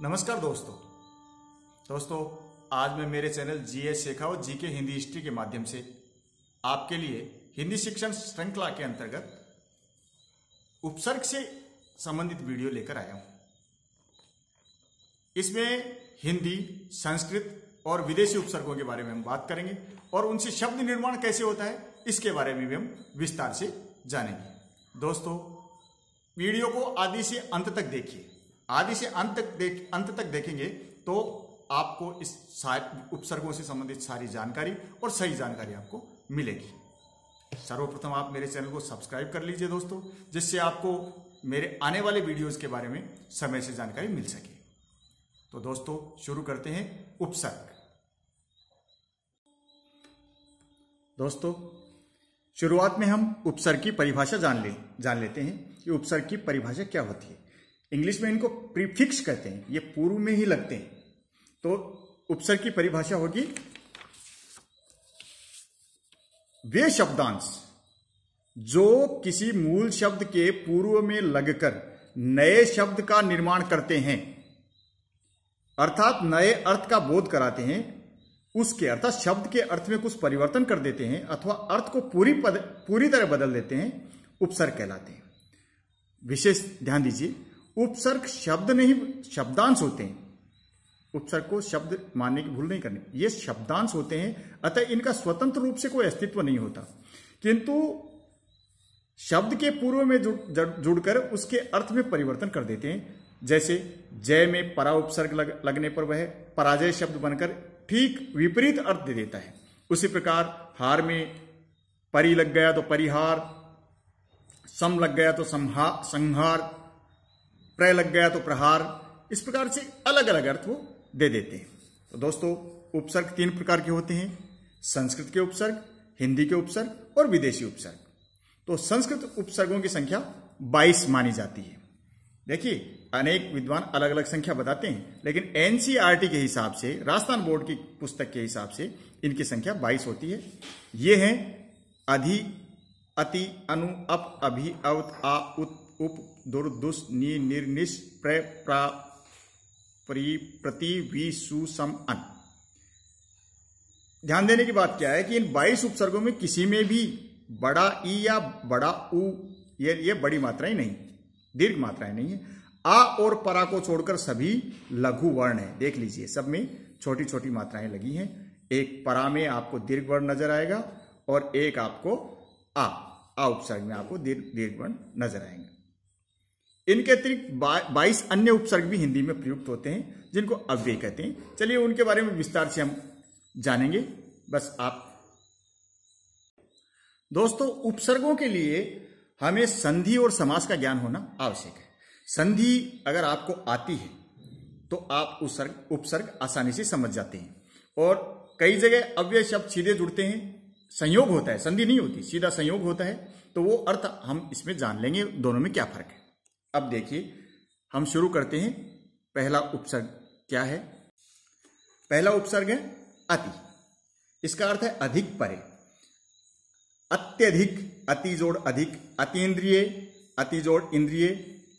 नमस्कार दोस्तों। दोस्तों, आज मैं मेरे channel G S Shekhawat ji के हिंदी हिस्ट्री के माध्यम से आपके लिए हिंदी शिक्षण श्रृंखला के अंतर्गत उपसर्ग से संबंधित वीडियो लेकर आया हूँ। इसमें हिंदी, संस्कृत और विदेशी उपसर्गों के बारे में हम बात करेंगे और उनसे शब्द निर्माण कैसे होता है, इसके बारे में भी हम विस्तार से जानेंगे। दोस्तों, वीडियो को आदि से अंत तक देखिए। आदि से अंत तक देख, अंत तक देखेंगे तो आपको इस उपसर्गों से संबंधित सारी जानकारी और सही जानकारी आपको मिलेगी। सर्वप्रथम आप मेरे चैनल को सब्सक्राइब कर लीजिए दोस्तों, जिससे आपको मेरे आने वाले वीडियोस के बारे में समय से जानकारी मिल सके। तो दोस्तों, शुरू करते हैं उपसर्ग। दोस्तों, शुरुआत में हम उपसर्ग की परिभाषा जान ले, जान लेते हैं कि उपसर्ग की परिभाषा क्या होती है। इंग्लिश में इनको प्रीफिक्स कहते हैं ये पूर्व में ही लगते हैं। तो उपसर्ग की परिभाषा होगी वे शब्दांश जो किसी मूल शब्द के पूर्व में लगकर नए शब्द का निर्माण करते हैं अर्थात नए अर्थ का बोध कराते हैं उसके अर्थात शब्द के अर्थ में कुछ परिवर्तन कर देते हैं अथवा अर्थ को पूरी पद, पूरी तरह बदल देते हैं उपसर्ग कहलाते हैं। विशेष ध्यान दीजिए उपसर्ग शब्द नहीं शब्दांश होते हैं। उपसर्ग को शब्द मानने की भूल नहीं करनी। ये शब्दांश होते हैं अतः इनका स्वतंत्र रूप से कोई अस्तित्व नहीं होता। किंतु शब्द के पूर्व में जुड़ जुड़कर उसके अर्थ में परिवर्तन कर देते हैं। जैसे जय में परा उपसर्ग लग, लगने पर वह पराजय शब्द बनकर ठीक विपरीत अर्थ दे देता है। उसी प्रकार हार में परि लग गया तो परिहार सम लग गया तो संहार प्रय लग गया तो प्रहार इस प्रकार से अलग अलग अर्थ वो दे देते हैं। तो दोस्तों, उपसर्ग तीन प्रकार के होते हैं। संस्कृत के उपसर्ग, हिंदी के उपसर्ग और विदेशी उपसर्ग। तो संस्कृत उपसर्गों की संख्या 22 मानी जाती है। देखिए, अनेक विद्वान अलग अलग संख्या बताते हैं, लेकिन एनसीआरटी के हिसाब से, राजस्थान बोर्ड की पुस्तक के हिसाब से इनकी संख्या 22 होती है। ये हैं अधि, अति, अनु, अप, अभि, अवत, आ, उत उप दुर दुस नि प्रति अन। ध्यान देने की बात क्या है कि इन 22 उपसर्गों में किसी में भी बड़ा ई या बड़ा उ, ये ये बड़ी मात्राएँ नहीं, दीर्घ मात्राएँ नहीं है। आ और परा को छोड़कर सभी लघु वर्ण है। देख लीजिए, सब में छोटी छोटी मात्राएँ लगी हैं। एक परा में आपको दीर्घ वर्ण नज़र आएगा और एक आपको आ आ उपसर्ग में आपको दीर्घ वर्ण नज़र आएँगे। इनके अतिरिक्त बाईस अन्य उपसर्ग भी हिंदी में प्रयुक्त होते हैं, जिनको अव्यय कहते हैं। चलिए उनके बारे में विस्तार से हम जानेंगे। बस आप। दोस्तों, उपसर्गों के लिए हमें संधि और समास का ज्ञान होना आवश्यक है। संधि अगर आपको आती है तो आप उपसर्ग उपसर्ग आसानी से समझ जाते हैं। और कई जगह अव्यय शब्द सीधे जुड़ते हैं, संयोग होता है, संधि नहीं होती, सीधा संयोग होता है तो वो अर्थ हम इसमें जान लेंगे, दोनों में क्या फ़र्क है। अब देखिए, हम शुरू करते हैं। पहला उपसर्ग क्या है? पहला उपसर्ग है अति। इसका अर्थ है अधिक परे। अत्यधिक अति जोड़ अधिक, अतीन्द्रिय अति जोड़ इंद्रिय,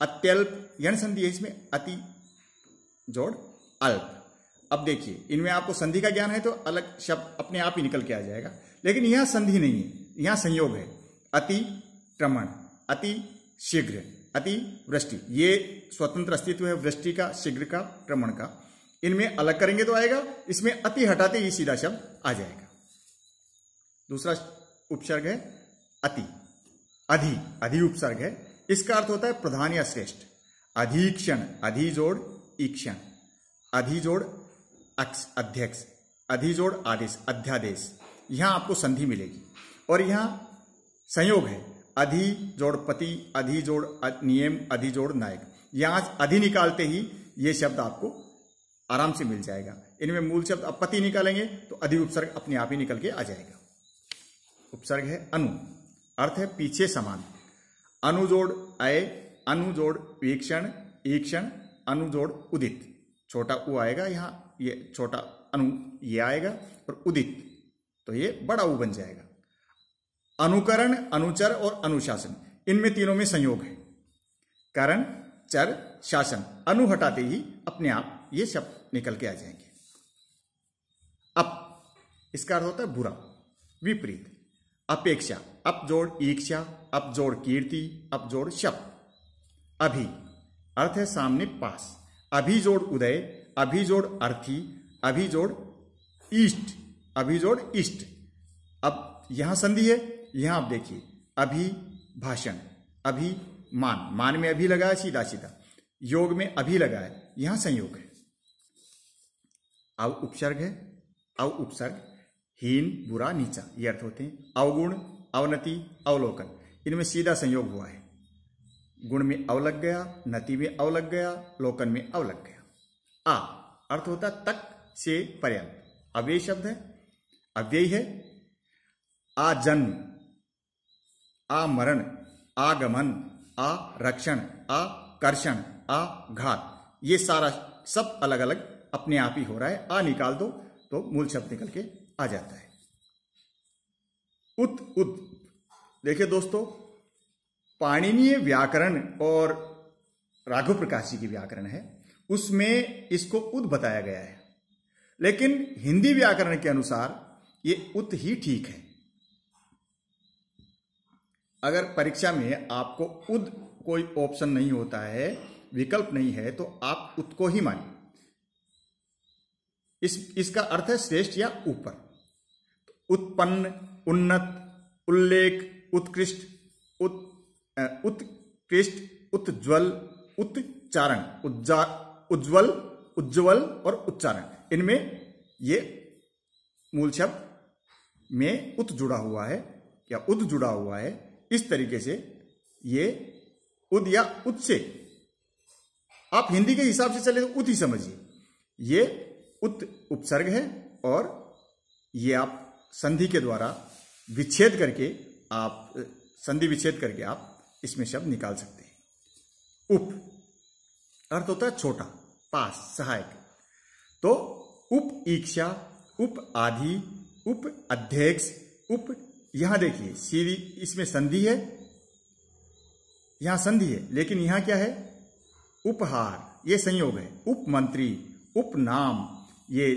अत्यल्प, यण संधि है इसमें अति जोड़ अल्प। अब देखिए, इनमें आपको संधि का ज्ञान है तो अलग शब्द अपने आप ही निकल के आ जाएगा। लेकिन यहाँ संधि नहीं है, यहाँ संयोग है। अति, क्रमण, अति, शीघ्र। अति वृष्टि। ये स्वतंत्र अस्तित्व है वृष्टि का, शीघ्र का क्रमण का। इनमें अलग करेंगे तो आएगा, इसमें अति हटाते ही सीधा शब्द आ जाएगा। दूसरा उपसर्ग है अति। अधि अधि उपसर्ग है। इसका अर्थ होता है प्रधान या श्रेष्ठ। अधिक्षण अधिजोड़ ईक्षण अधि जोड़ अध्यक्ष। अधिजोड़ आदेश, अध्यादेश। यहाँ आपको संधि मिलेगी। और यहाँ संयोग है। अधि जोड़ पति अधि जोड़ नियम अधि जोड़ नायक। यहाँ अधि निकालते ही ये शब्द आपको आराम से मिल जाएगा। इनमें मूल शब्द अब पति निकालेंगे तो अधि उपसर्ग अपने आप ही निकल के आ जाएगा। उपसर्ग है अनु। अर्थ है पीछे समान। अनुजोड़ अय अनुजोड़ वीक्षण, ईक्षण, अनुजोड़ उदित। छोटा उ आएगा यहाँ, ये छोटा अनु, ये आएगा और उदित। तो ये बड़ा उ बन जाएगा। अनुकरण, अनुचर और अनुशासन। इनमें तीनों में संयोग है। कारण, चर, शासन। अनु हटाते ही अपने आप ये शब्द निकल के आ जाएँगे। अब इसका अर्थ होता है बुरा। विपरीत, अपेक्षा। अप जोड़ ईक्षा, अप जोड़ कीर्ति, अप जोड़ शब्द अभी, अर्थ है सामने पास। अभी जोड़ उदय, अभी जोड़ अर्थी, अभी जोड़ ईस्ट अभी जोड़ ईस्ट अब यहाँ संधि है। यहाँ आप देखिए अभी भाषण अभी मान मान में अभी लगा है सीधा सीधा। योग में अभी लगा है यहाँ संयोग है। अव उपसर्ग है, अव उपसर्ग, हीन, बुरा, नीचा, ये अर्थ होते हैं। अवगुण, अवनति, अवलोकन, इनमें सीधा संयोग हुआ है। गुण में अव लग गया, नति में अव लग गया, लोकन में अव लग गया। आ, अर्थ होता तक से पर्यंत। अव्यय शब्द है, अव्यय है। आ जन्म आ मरण आगमन आ रक्षण आ कर्षण आ घात ये सारा सब अलग अलग अपने आप ही हो रहा है। आ निकाल दो तो मूल शब्द निकल के आ जाता है। उत उत देखिए दोस्तों, पाणिनीय व्याकरण और राघव प्रकाश जी की व्याकरण है। उसमें इसको उद बताया गया है। लेकिन हिंदी व्याकरण के अनुसार ये उत ही ठीक है। अगर परीक्षा में आपको उद कोई ऑप्शन नहीं होता है, विकल्प नहीं है तो आप उत को ही मानिए। इस, इसका अर्थ है श्रेष्ठ या ऊपर। उत्पन्न, उन्नत, उल्लेख, उत्कृष्ट, उत उत्कृष्ट उत्ज्वल उच्चारण उज्ज्वल उज्ज्वल और उच्चारण। इनमें ये मूल शब्द में उत जुड़ा हुआ है या उद जुड़ा हुआ है। इस तरीके से ये उद या उत से। आप हिंदी के हिसाब से चले तो उत ही समझिए। ये उत उपसर्ग है और ये आप संधि के द्वारा विच्छेद करके आप, संधि विच्छेद करके आप इसमें शब्द निकाल सकते हैं। उप, अर्थ होता है छोटा, पास, सहायक। तो उप ईक्षा, उप आधि, उप अध्यक्ष, उप यहाँ देखिए सीधी इसमें संधि है यहाँ संधि है लेकिन यहाँ क्या है? उपहार ये संयोग है। उप मंत्री उपनाम ये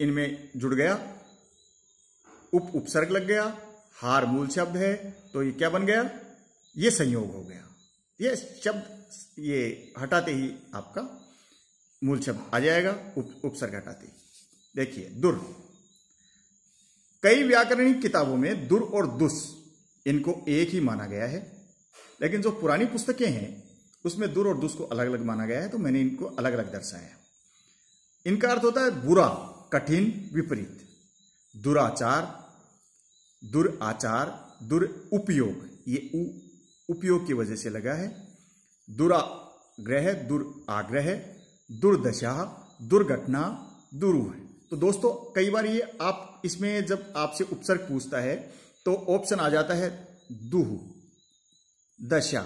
इनमें जुड़ गया। उप उपसर्ग लग गया हार मूल शब्द है तो ये क्या बन गया? ये संयोग हो गया। ये शब्द ये हटाते ही आपका मूल शब्द आ जाएगा उप, उपसर्ग हटाते ही। देखिए दुर कई व्याकरणिक किताबों में दुर और दुस इनको एक ही माना गया है। लेकिन जो पुरानी पुस्तकें हैं उसमें दुर और दुस को अलग अलग माना गया है तो मैंने इनको अलग अलग दर्शाया इनका अर्थ होता है बुरा कठिन विपरीत। दुराचार दुराचार दुरुपयोग ये उ, उपयोग की वजह से लगा है। दुराग्रह दुराग्रह दुर्दशा दुर्घटना दुरूह। तो दोस्तों, कई बार ये आप इसमें जब आपसे उपसर्ग पूछता है तो ऑप्शन आ जाता है दुह, दशा।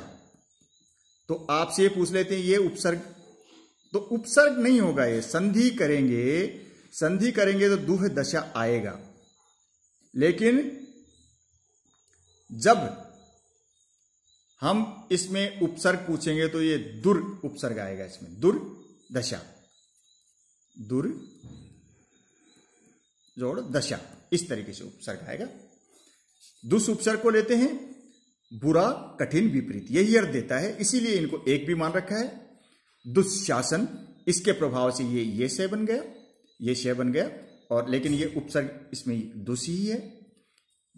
तो आपसे पूछ लेते हैं, ये उपसर्ग। तो उपसर्ग नहीं होगा ये, संधि करेंगे संधि करेंगे तो दुह, दशा आएगा। लेकिन जब हम इसमें उपसर्ग पूछेंगे तो ये दुर उपसर्ग आएगा इसमें, दुर, दशा। दुर जोड़ दशा। इस तरीके से उपसर्ग आएगा। दुस उपसर्ग को लेते हैं। बुरा, कठिन, विपरीत। यही अर्थ देता है। इसीलिए इनको एक भी मान रखा है। दुशासन इसके प्रभाव से ये ये शय बन गया। ये शय बन गया। और लेकिन ये उपसर्ग इसमें दुष ही है।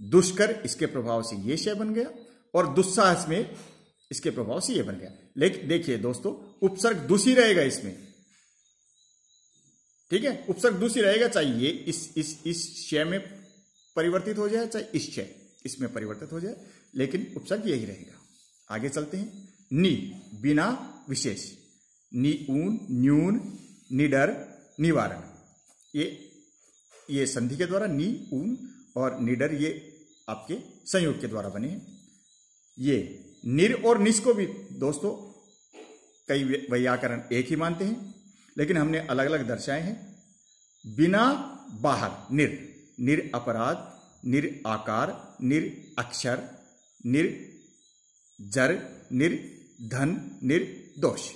दुष्कर इसके प्रभाव से ये शय बन गया। और दुस्साहस में इसके प्रभाव से ये बन गया। लेकिन देखिए दोस्तों, उपसर्ग दूसरी रहेगा इसमें। ठीक है? उपसर्ग दूसरी रहेगा, चाहे ये इस इस इस शय में परिवर्तित हो जाए, चाहे इस शय इसमें परिवर्तित हो जाए, लेकिन उपसर्ग यही रहेगा। आगे चलते हैं। नी, बिना विशेष। नि, ऊन, न्यून, निडर, निवारण। ये ये संधि के द्वारा नी, ऊन और निडर ये आपके संयोग के द्वारा बने हैं। ये, निर और निस को भी, दोस्तों, कई व्याकरण एक ही मानते हैं। लेकिन हमने अलग अलग दर्शाए हैं। बिना बाहर, निर निर अपराध, निर आकार, निर अक्षर, निर जर, निर धन, निर दोष।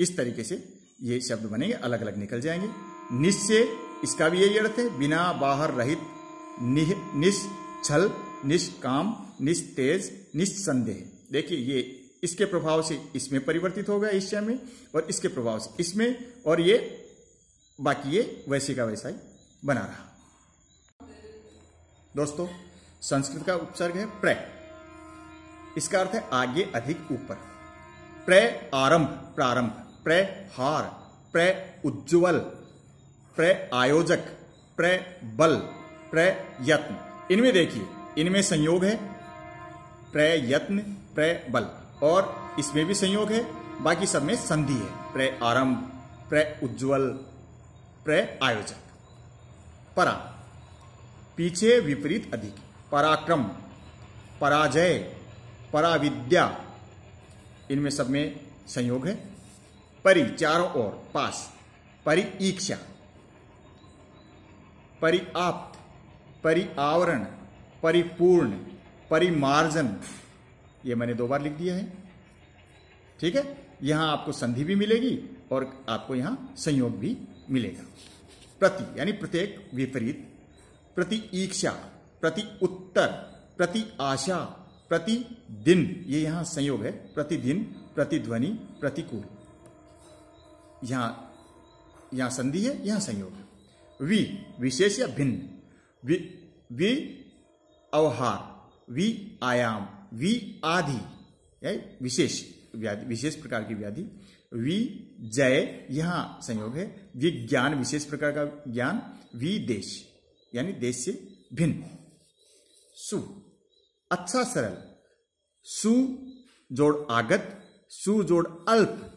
इस तरीके से ये शब्द बनेंगे अलग अलग निकल जाएँगे। निश्चय, इसका भी यही अर्थ है, बिना बाहर रहित, निह निश्छल निष्काम, निस्तेज, निस्संदेह। देखिए, ये इसके प्रभाव से इसमें परिवर्तित हो गया इस में और इसके प्रभाव से इसमें और ये बाकी ये वैसे का वैसा ही बना रहा। दोस्तों, संस्कृत का उपसर्ग है प्र। इसका अर्थ है आगे अधिक ऊपर। प्र आरंभ, प्रारंभ। प्र हार, प्र उज्ज्वल। प्र आयोजक, प्र बल, प्र यत्न। इनमें देखिए, इनमें संयोग है। प्रयत्न प्र बल। और इसमें भी संयोग है, बाकी सब में संधि है। प्र आरंभ, प्र उज्ज्वल, प्र आयोजक। परा, पीछे विपरीत अधिक। पराक्रम, पराजय, पराविद्या। इनमें सब में संयोग है। परि, चारों ओर, पास। परि ईक्षा। परिआप्त परिआवरण परिपूर्ण परिमार्जन ये मैंने दो बार लिख दिया है। ठीक है? यहाँ आपको संधि भी मिलेगी और आपको यहाँ संयोग भी मिलेगा। प्रति यानी प्रत्येक विपरीत प्रति ईक्षा प्रति उत्तर प्रति आशा प्रति दिन ये यहाँ संयोग है। प्रतिदिन प्रतिध्वनि प्रतिकूल यहाँ यहाँ संधि है यहाँ संयोग है। वि विशेष या भिन्न। वि, वि अवहार वि आयाम। वि आदि विशेष व्याधि, विशेष प्रकार की व्याधि। वि जय यहाँ संयोग है। विज्ञान, विशेष प्रकार का ज्ञान। वि देश यानी देश से भिन्न। सु अच्छा सरल। सु, जोड़ आगत। सु, जोड़ अल्प।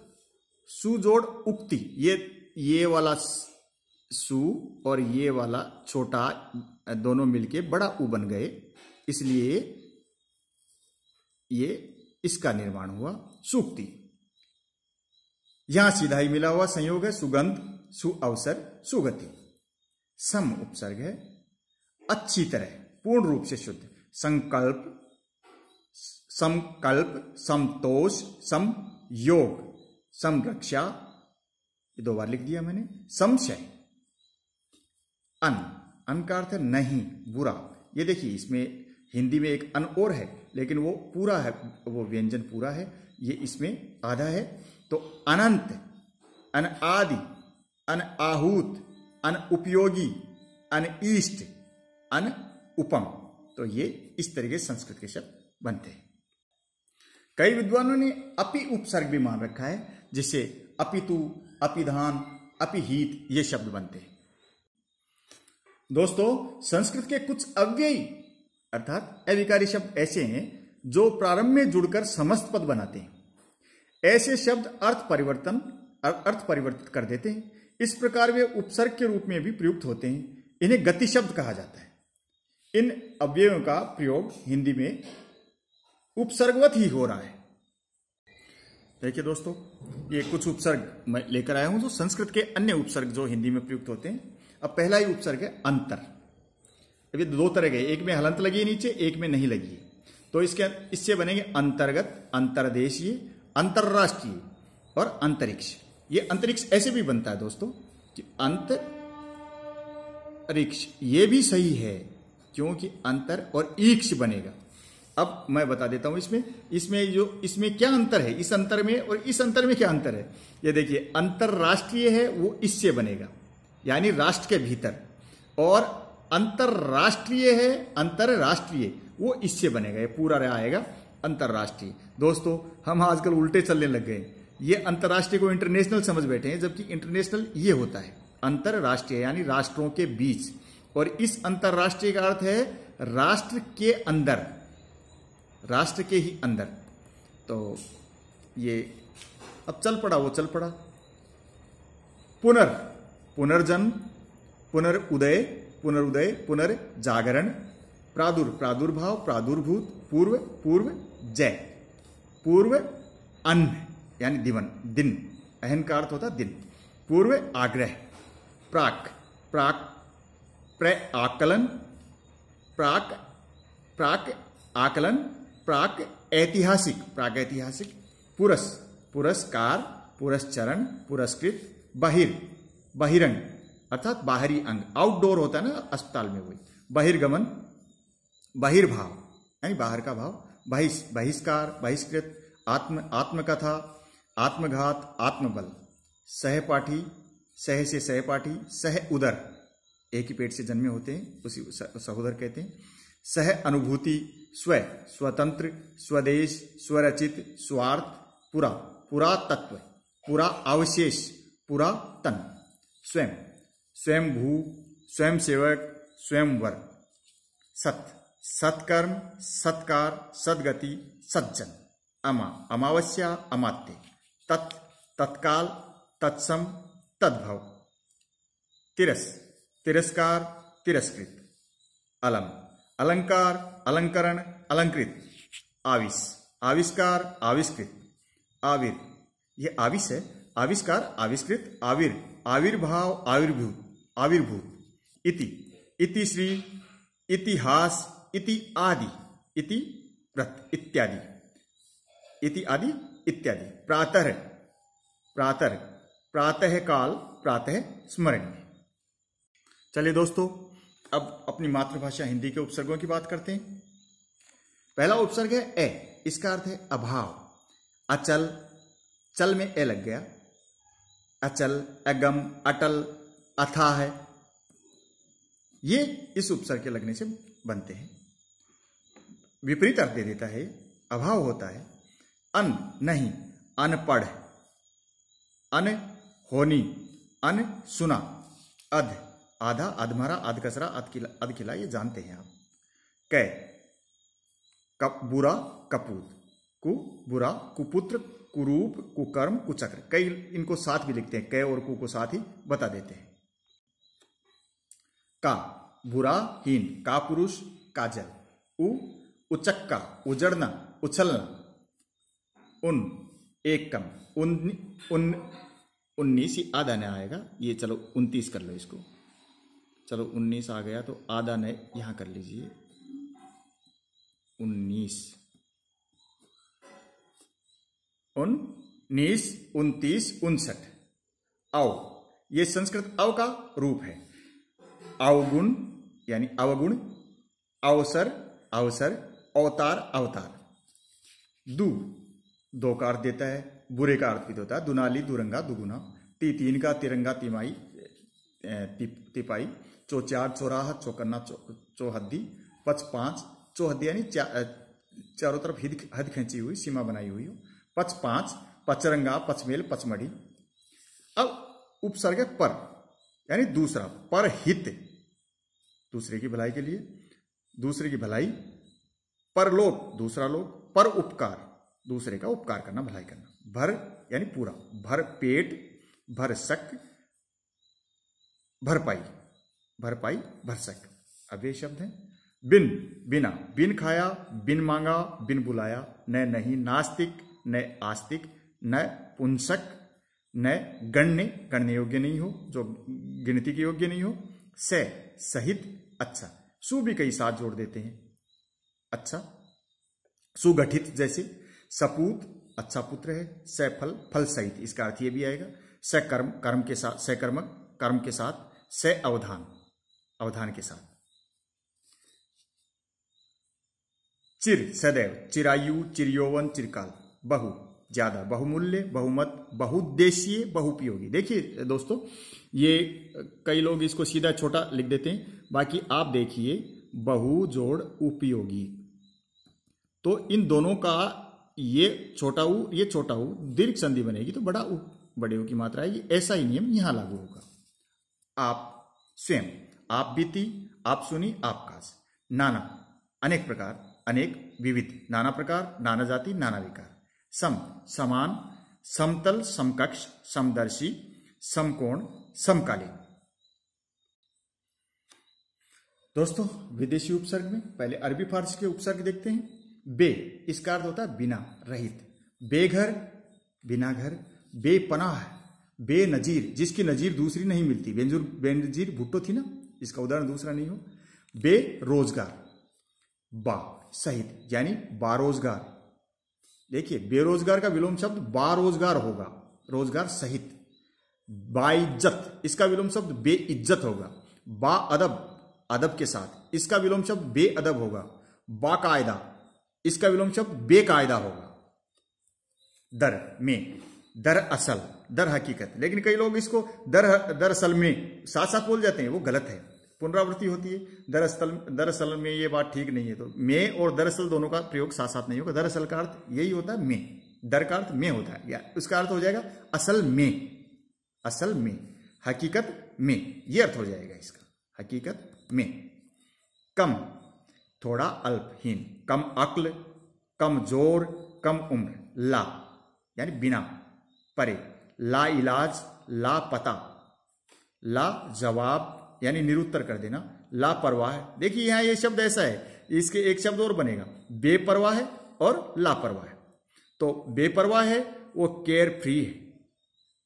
सु, जोड़ उक्ति। ये ये वाला सु और ये वाला छोटा, दोनों मिलके बड़ा उ बन गए। इसलिए ये इसका निर्माण हुआ सूक्ति। यहाँ सीधा ही मिला हुआ संयोग है, सुगंध सु अवसर सुगति। सम उपसर्ग है, अच्छी तरह, पूर्ण रूप से शुद्ध। संकल्प संकल्प समतोष सम योग, संरक्षा, ये दो बार लिख दिया मैंने, संशय। अन अन का अर्थ नहीं, बुरा। ये देखिए, इसमें हिंदी में एक अन और है, लेकिन वो पूरा है, वो व्यंजन पूरा है, ये इसमें आधा है। तो अनंत, अन आदि, अन आहूत, अन उपयोगी, अन ईष्ट, अन उपम। तो ये इस तरीके संस्कृत के शब्द बनते हैं। कई विद्वानों ने अपि उपसर्ग भी मान रखा है जिससे अपितु, अपिधान, अपिहित, ये शब्द बनते हैं। दोस्तों, संस्कृत के कुछ अव्ययी अर्थात अविकारी शब्द ऐसे हैं जो प्रारंभ में जुड़कर समस्त पद बनाते हैं। ऐसे शब्द अर्थ परिवर्तन अर्थ परिवर्तित कर देते हैं। इस प्रकार वे उपसर्ग के रूप में भी प्रयुक्त होते हैं। इन्हें गति शब्द कहा जाता है। इन अव्ययों का प्रयोग हिंदी में उपसर्गवत ही हो रहा है। देखिए दोस्तों, ये कुछ उपसर्ग मैं लेकर आया हूँ जो संस्कृत के अन्य उपसर्ग जो हिंदी में प्रयुक्त होते हैं। अब पहला ही उपसर्ग है अंतर। अभी दो तरह के एक में हलंत लगी है नीचे, एक में नहीं लगी है। तो इसके, इससे बनेंगे अंतर्गत, अंतर्देशीय, अंतरराष्ट्रीय और अंतरिक्ष। ये अंतरिक्ष ऐसे भी बनता है दोस्तों कि अंतरिक्ष ये भी सही है क्योंकि अंतर और ईक्ष बनेगा। अब मैं बता देता हूँ इसमें इसमें जो, इसमें क्या अंतर है? इस अंतर में और इस अंतर में क्या अंतर है? ये देखिए, अंतरराष्ट्रीय है, वो इससे बनेगा। यानी राष्ट्र के भीतर। और अंतरराष्ट्रीय है, अंतरराष्ट्रीय। वो इससे बनेगा, ये पूरा रहा आएगा, अंतरराष्ट्रीय। दोस्तों, हम आजकल उल्टे चलने लग गए ये अंतरराष्ट्रीय को इंटरनेशनल समझ बैठे हैं, जबकि इंटरनेशनल ये होता है। अंतरराष्ट्रीय, यानी राष्ट्रों के बीच। और इस अंतरराष्ट्रीय का अर्थ है राष्ट्र के अंदर। राष्ट्र के ही अंदर। तो ये, अब चल पड़ा वो, चल पड़ा। पुनर्, पुनर्जन्म पुनर्उदय पुनरुदय, पुनर्जागरण, प्रादुर, प्रादुर्भाव, प्रादुर्भूत, पूर्व पूर्व, जय। पूर्व अन्न यानी दिवन, दिन। अहन का अर्थ होता दिन। पूर्व, आग्रह। प्राक प्राक, प्र, आकलन। प्राक प्राक, आकलन। प्राक, ऐतिहासिक। प्राक, ऐतिहासिक। पुरस, पुरस्कार पुरस्चरण पुरस्कृत, बहिर बहिरंग अर्थात बाहरी अंग आउटडोर होता है ना, अस्पताल में वही। बहिर्गमन, बहिर्भाव, यानी बाहर का भाव, बहिष, बहिष्कार, बहिष्कृत, आत्म, आत्मकथा, आत्मघात, आत्मबल। सहपाठी, सह से सहपाठी, सह उदर, एक ही पेट से जन्मे होते हैं, उसी सहोदर कहते हैं। सह अनुभूति, स्व, स्वतंत्र, स्वदेश, स्वरचित, स्वार्थ, पुरा पुरा तत्व पुरा अवशेष पुरा तन स्वयं। स्वयं भू, स्वयं सेवक, स्वयं वर सत। सत्कर्म, सत्कार, सदगति, सज्जन। अमा, अमावस्या, अमात्य। तत्, तत्काल, तत्सम, तद्भव। तिरस। तिरस्कार, तिरस्कृत। अलम। अलंकार, अलंकरण, अलंकृत। आविष आविष्कार, आविष्कृत। आविर। ये आविष है आविष्कार, आविष्कृत, आविर। आविर्भाव, आविर्भूत। आविर्भूत। इति इति श्री, इतिहास, इति आदि, इति इत्यादि। इति आदि, इत्यादि। प्रातः प्रातः प्रातः काल, प्रातः स्मरण। चलिए दोस्तों, अब अपनी मातृभाषा हिंदी के उपसर्गों की बात करते हैं। पहला उपसर्ग है ए, इसका अर्थ है अभाव। अचल, चल में ए लग गया। अचल, अगम, अटल अथा है। ये इस उपसर्ग के लगने से बनते हैं। विपरीत अर्थ दे देता है, अभाव होता है। अन नहीं, अनपढ़ अन होनी, अन सुना, अध, आधा अधमरा अध कसरा अध अध खिला ये जानते हैं आप। कै, कप, बुरा कपूत कु, बुरा, कुपुत्र, कुरूप, कुकर्म, कुचक्र। कई इनको साथ भी लिखते हैं, कै और कु को साथ ही बता देते हैं। का, बुरा, हीन, का पुरुष, काजल। उ, उचक्का, उजड़ना, उछलना। उन एक कम उन उन उन्नीस ही आधा नहीं आएगा। ये चलो उनतीस कर लो इसको। चलो उन्नीस आ गया तो आधा नए, यहाँ कर लीजिए। उन्नीस। उन्नीस, उनतीस, उनसठ। अव ये संस्कृत अव का रूप है। अवगुण, यानी अवगुण, अवसर अवसर, अवतार अवतार। दु, दो का अर्थ देता है, बुरे का अर्थ भी देता है, दुनाली, दुरंगा, दुगुना। ती, तीन का, तिरंगा तिमाई तिपाई चो, चार, चौराहा, चौकन्ना, चौ, चौहद्दी। पच, पाँच, चौहद्दी, यानी चारों तरफ़ हिद, हद खींची हुई, सीमा बनाई हुई हो। पच, पाँच, पचरंगा, पचमेल, पचमढ़ी। अब उपसर्ग पर, यानी दूसरा, पर हित। दूसरे की भलाई के लिए, दूसरे की भलाई परलोक दूसरा लोक पर उपकार, दूसरे का उपकार करना, भलाई करना। भर, यानी पूरा, भर पेट, भर सक भरपाई भरपाई भरसक अब ये शब्द है, बिन, बिना, बिन खाया, बिन मांगा, बिन बुलाया, न नहीं नास्तिक, न आस्तिक, न पुंसक, न गण्य गण्य योग्य नहीं हो, जो गिनती के योग्य नहीं हो, स, सहित अच्छा सु भी कई साथ जोड़ देते हैं। अच्छा सुगठित जैसे, सपूत अच्छा पुत्र है, सफल फल सहित इसका अर्थ यह भी आएगा, सकर्म, कर्म के साथ, सकर्मक, कर्म के साथ स अवधान अवधान के साथ। चिर, सदैव, चिरायु, चिरयौवन, चिरकाल, बहु, ज़्यादा, बहुमूल्य, बहुमत, बहुद्देशीय, बहुपयोगी। देखिए, दोस्तों, ये कई लोग इसको सीधा छोटा लिख देते हैं। बाकी आप देखिए, बहु, जोड़, उपयोगी। तो इन दोनों का ये छोटा ऊ ये छोटा ऊ दीर्घ संधि बनेगी तो बड़ा ऊ बड़े ऊ की मात्रा आएगी ऐसा ही नियम यहाँ लागू होगा। आप स्वयं आप बीती, आप सुनी, आप काज नाना, अनेक प्रकार, अनेक विविध। नाना प्रकार, नाना जाति, नाना विकार। सम, समान, समतल, समकक्ष, समदर्शी, समकोण, समकालीन। दोस्तों, विदेशी उपसर्ग में पहले अरबी फारसी के उपसर्ग देखते हैं। बे, इसका अर्थ होता है बिना, रहित। बेघर बिना घर। बेपनाह बेनजीर जिसकी नजीर दूसरी नहीं मिलती। बेंजुर, बेनजीर भुट्टो थी ना? इसका उदाहरण दूसरा नहीं हो। बेरोजगार बा सहित, यानी बारोजगार देखिए बेरोजगार का विलोम शब्द बारोजगार होगा, रोज़गार सहित। बाइज्जत इसका विलोम शब्द बेइज्जत होगा। बा अदब अदब के साथ। इसका विलोम शब्द बेअदब होगा। बाकायदा। इसका विलोम शब्द बेकायदा होगा। दर में। दर असल। दर हकीकत। लेकिन कई लोग इसको दर दरअसल में साथ साथ बोल जाते हैं। वो गलत है। पुनरावृत्ति होती है। दरअसल दरअसल में ये बात ठीक नहीं है। तो में और दरअसल दोनों का प्रयोग साथ साथ नहीं होगा। दरअसल का अर्थ यही होता है में। दर का अर्थ में होता है। या उसका अर्थ हो जाएगा असल में। असल में। हकीकत में। यह अर्थ हो जाएगा इसका। हकीकत में। कम, थोड़ा अल्पहीन, कम अक्ल, कम ज़ोर, कम उम्र, ला, यानी बिना, परे, ला इलाज, ला पता, ला जवाब, यानी निरुत्तर कर देना लापरवाह देखिए यहाँ ये शब्द ऐसा है, इसके एक शब्द और बनेगा, बेपरवाह है और लापरवाह है। तो बेपरवाह है, वो केयर फ्री है,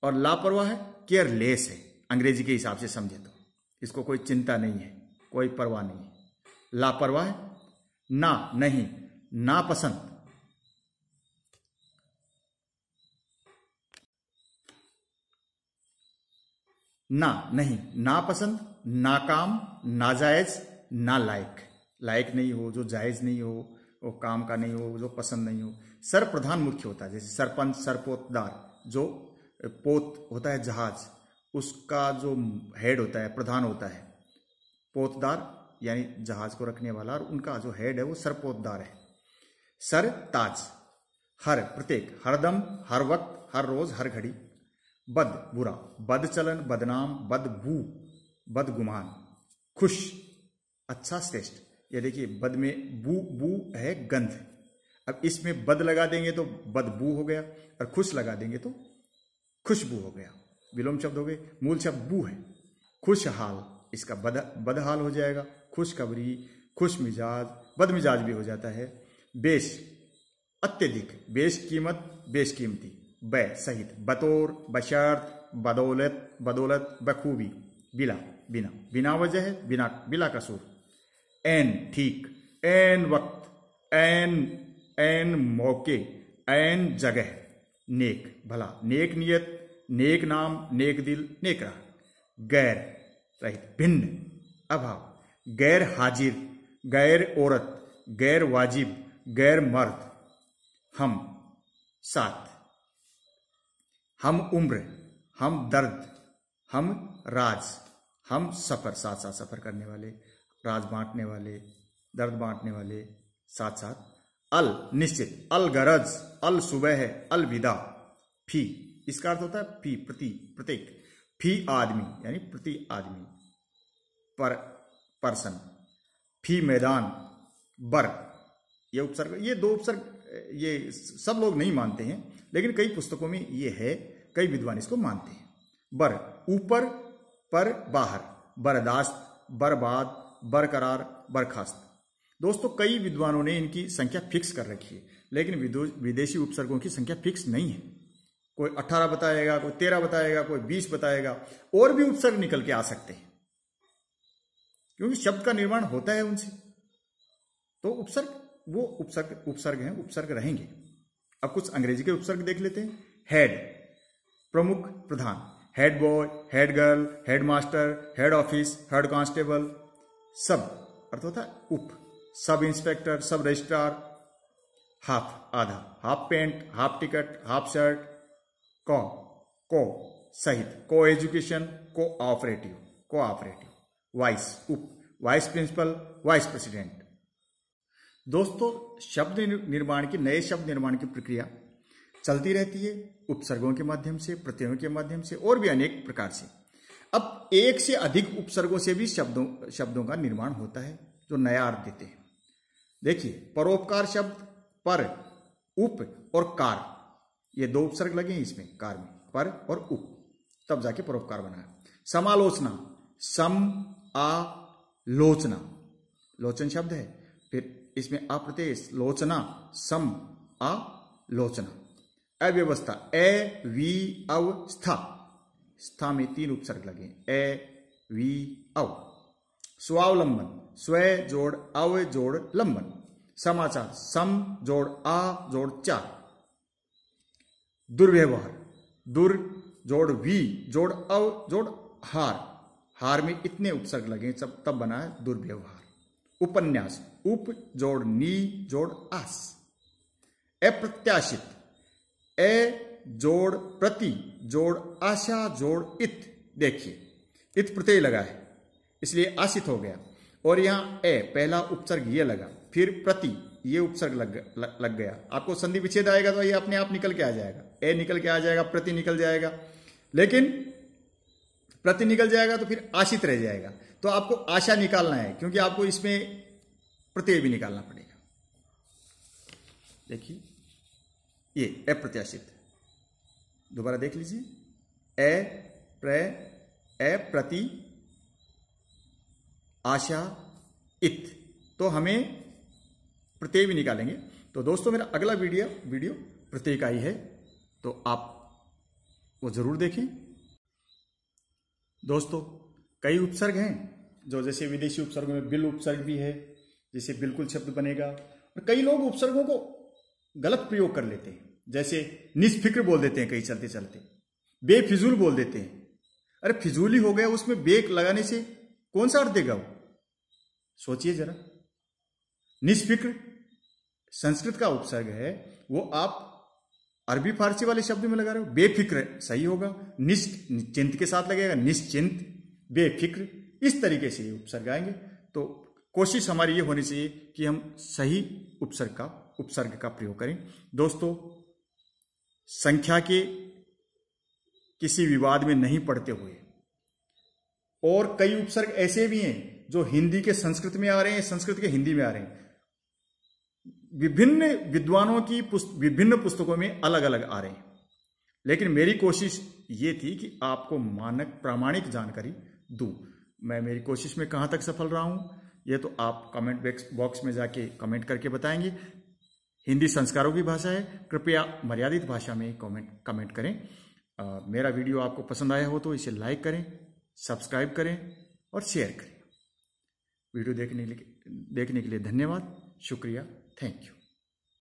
और लापरवाह है, केयरलेस है, अंग्रेज़ी के हिसाब से समझे तो। इसको कोई चिंता नहीं है, कोई परवाह नहीं है। लापरवाह ना, नहीं, नापसंद। ना, नहीं, नापसंद, नाकाम, नाजायज ना लायक लायक नहीं हो, जो जायज़ नहीं हो, वो काम का नहीं हो, जो पसंद नहीं हो। सर प्रधान मुख्य होता है, जैसे सरपंच, सरपोतदार, जो पोत होता है जहाज़ उसका जो हेड होता है, प्रधान होता है, पोतदार, यानी जहाज़ को रखने वाला, और उनका जो हेड है, वो सरपोतदार है। सर ताज, हर प्रत्येक हरदम हर वक्त, हर रोज, हर घड़ी। बद बुरा, बद चलन बदनाम बद बू बदगुमान खुश अच्छा श्रेष्ठ। ये देखिए, बद में बू बू है गंध। अब इसमें बद लगा देंगे तो बदबू हो गया, और खुश लगा देंगे तो खुशबू हो गया। विलोम शब्द हो गए, मूल शब्द बू है। खुशहाल, इसका बद, बदहाल हो जाएगा। खुशखबरी खुश मिजाज बद मिजाज भी हो जाता है। बेश, अत्यधिक, बेश कीमत, बेश कीमती। ब, सहित, बतौर, बशर्त, बदौलत बदौलत, बखूबी, बिला, बिना। बिना वजह बिना, बिला कसूर। एन, ठीक। एन वक्त, एन एन मौके, एन जगह। नेक, भला। नेक नियत नेक नाम, नेक दिल, नेक राह। गैर रहित भिन्न अभाव। गैर हाजिर, गैर औरत, गैर वाजिब, गैर मर्द। हम साथ। हम उम्र, हम दर्द, हम राज, हम सफ़र साथ साथ सफ़र करने वाले, राज बांटने वाले, दर्द बांटने वाले साथ साथ अल निश्चित, अल गरज, अल सुबह है, अल विदा। फ़ी। इसका अर्थ होता है? फ़ी प्रति, प्रत्येक। फ़ी आदमी, यानी प्रति आदमी। पर पर्सन फ़ी मैदान। बर। ये उपसर्ग, ये दो उपसर्ग, ये सब लोग नहीं मानते हैं, लेकिन कई पुस्तकों में ये है, कई विद्वान इसको मानते हैं। बर, ऊपर, पर, बाहर। बर्दाश्त, बर्बाद, बरकरार, बर्खास्त। दोस्तों, कई विद्वानों ने इनकी संख्या फिक्स कर रखी है, लेकिन विदेशी उपसर्गों की संख्या फिक्स नहीं है। कोई 18 बताएगा, कोई 13 बताएगा, कोई 20 बताएगा, और भी उपसर्ग निकल के आ सकते हैं। क्योंकि शब्द का निर्माण होता है उनसे। तो उपसर्ग, वो उपसर्ग उपसर्ग हैं, उपसर्ग रहेंगे। अब कुछ अंग्रेज़ी के उपसर्ग देख लेते हैं। हेड प्रमुख, प्रधान। Head boy head girl head master head office head constable sub. अर्थ होता है उप। Sub inspector sub registrar half आधा। Half pant half ticket half shirt co co, सहित, co education, co operative co operative. Vice, उप, vice principal, vice president. दोस्तों, शब्द निर्माण की, नए शब्द निर्माण की प्रक्रिया चलती रहती है उपसर्गों के माध्यम से, प्रत्ययों के माध्यम से, और भी अनेक प्रकार से। अब एक से अधिक उपसर्गों से भी शब्दों शब्दों का निर्माण होता है, जो नया अर्थ देते हैं। देखिए, परोपकार शब्द पर उप और कार। ये दो उपसर्ग लगे हैं इसमें, कार में, पर और उप तब जाके परोपकार बना है। समालोचना, सम आ लोचना। लोचन शब्द है। फिर इसमें अप्रत्यय लोचना, सम आ लोचना। अव्यवस्था, ए, वी, अव, स्था। स्था में तीन उपसर्ग लगे ए, वी, अव। स्वावलंबन, स्व जोड़, अव जोड़ लंबन। समाचार, सम जोड़, आ जोड़, चार। दुर्व्यवहार। दुर जोड़ वी जोड़ अव जोड़ हार। हार में इतने उपसर्ग लगे सब तब बना है दुर्व्यवहार। उपन्यास। उप जोड़ नी जोड़ आस। अप्रत्याशित। ए जोड़ प्रति जोड़ आशा जोड़ इत। देखिए इत प्रत्यय लगा है इसलिए आशित हो गया। और यहाँ ए पहला उपसर्ग ये लगा फिर प्रति ये उपसर्ग लग, लग, लग गया। आपको संधि विच्छेद आएगा तो ये अपने आप निकल के आ जाएगा। ए निकल के आ जाएगा, प्रति निकल जाएगा। लेकिन प्रति निकल जाएगा तो फिर आशित रह जाएगा। तो आपको आशा निकालना है, क्योंकि आपको इसमें प्रत्यय भी निकालना पड़ेगा। देखिए, ये अप्रत्याशित दोबारा देख लीजिए। ए प्र, ए प्रति, आशा, इत। तो हमें प्रत्यय भी निकालेंगे। तो दोस्तों, मेरा अगला वीडियो वीडियो प्रत्यय का ही है। तो आप वो ज़रूर देखें दोस्तों, कई उपसर्ग हैं, जो जैसे विदेशी उपसर्गों में बिल उपसर्ग भी है, जैसे बिल्कुल शब्द बनेगा, और कई लोग उपसर्गों को गलत प्रयोग कर लेते हैं। जैसे निष्फिक्र बोल देते हैं कहीं चलते चलते बेफिजूल बोल देते हैं। अरे, फिजूल ही हो गया, उसमें बेक लगाने से कौन सा अर्थ देगा वो? सोचिए जरा। निष्फिक्र संस्कृत का उपसर्ग है, वो आप अरबी फारसी वाले शब्द में लगा रहे हो? बेफिक्र, सही होगा। निश्चिंत के साथ लगेगा। निश्चिंत, बेफिक्र, इस तरीके से ये उपसर्ग आएँगे। तो कोशिश हमारी ये होनी चाहिए कि हम सही उपसर्ग का उपसर्ग का प्रयोग करें। दोस्तों, संख्या के किसी विवाद में नहीं पड़ते हुए, और कई उपसर्ग ऐसे भी हैं जो हिंदी के संस्कृत में आ रहे हैं, संस्कृत के हिंदी में आ रहे हैं। विभिन्न विद्वानों की पुस्त, विभिन्न पुस्तकों में अलग अलग आ रहे हैं। लेकिन मेरी कोशिश ये थी कि आपको मानक प्रामाणिक जानकारी दूँ। मैं मेरी कोशिश में कहाँ तक सफल रहा हूँ ये तो आप कमेंट बॉक्स में जाके कमेंट करके बताएँगे। हिंदी संस्कारों की भाषा है कृपया मर्यादित भाषा में कमेंट कमेंट करें। आ, मेरा वीडियो आपको पसंद आया हो तो इसे लाइक करें सब्सक्राइब करें और शेयर करें। वीडियो देखने के देखने के लिए धन्यवाद शुक्रिया। Thank you